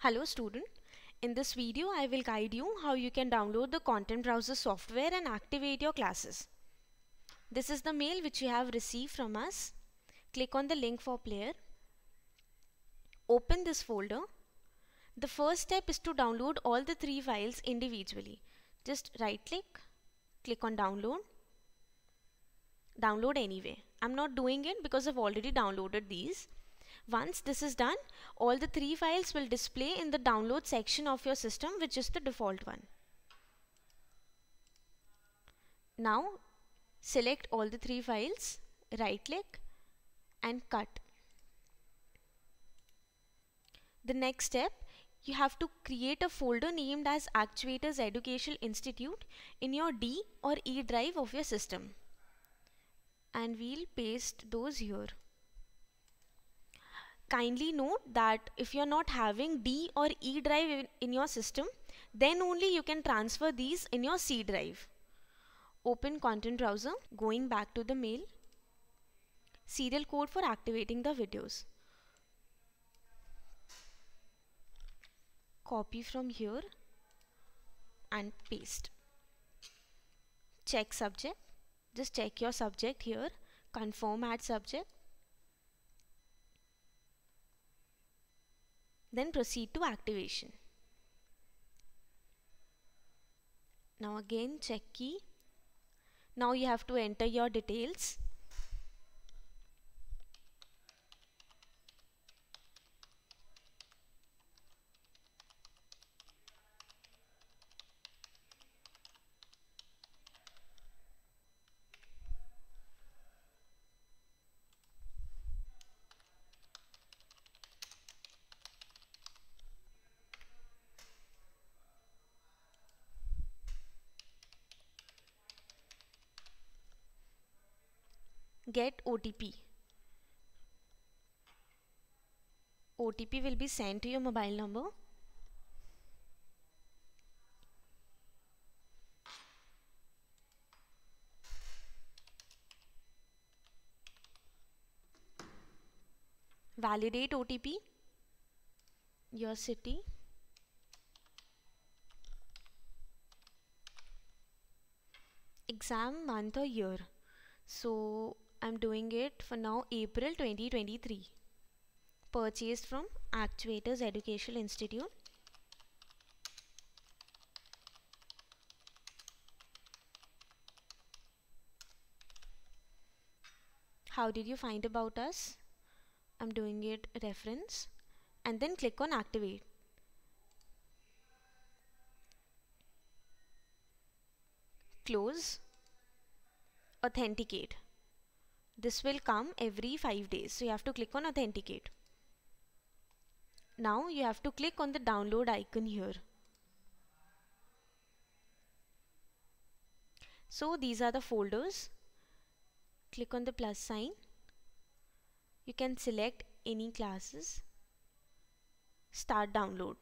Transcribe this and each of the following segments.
Hello student. In this video I will guide you how you can download the content browser software and activate your classes. This is the mail which you have received from us. Click on the link for player. Open this folder. The first step is to download all the three files individually. Just right click, click on download. Download anyway. I'm not doing it because I've already downloaded these. Once this is done, all the three files will display in the download section of your system which is the default one. Now select all the three files, right click and cut. The next step, you have to create a folder named as Actuators Educational Institute in your D or E drive of your system. And we'll paste those here. Kindly note that if you're not having D or E drive in, your system, then only you can transfer these in your C drive. Open content browser, going back to the mail, serial code for activating the videos. Copy from here and paste. Check subject, just check your subject here, confirm add subject then proceed to activation. Now again check key. Now you have to enter your details. Get OTP. OTP will be sent to your mobile number. Validate OTP, your city, exam month or year. So I'm doing it for now April 2023 purchased from Actuators Educational Institute. How did you find about us? I'm doing it reference and then click on activate. Close. Authenticate this will come every 5 days. So you have to click on authenticate. Now you have to click on the download icon here. So these are the folders. Click on the plus sign. You can select any classes. Start download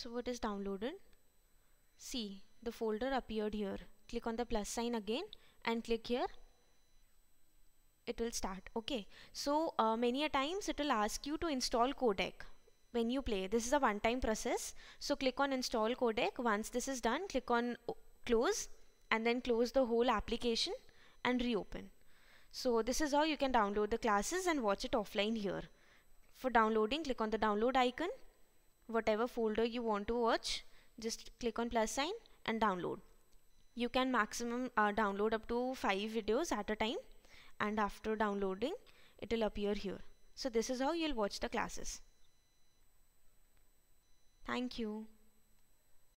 so what is downloaded? See the folder appeared here. Click on the plus sign again and click here. It will start. Okay. So uh, many a times it will ask you to install codec when you play. This is a one time process. So click on install codec. Once this is done click on close and then close the whole application and reopen. So this is how you can download the classes and watch it offline here. For downloading click on the download icon whatever folder you want to watch just click on plus sign and download. You can maximum uh, download up to 5 videos at a time and after downloading it will appear here. So this is how you'll watch the classes. Thank you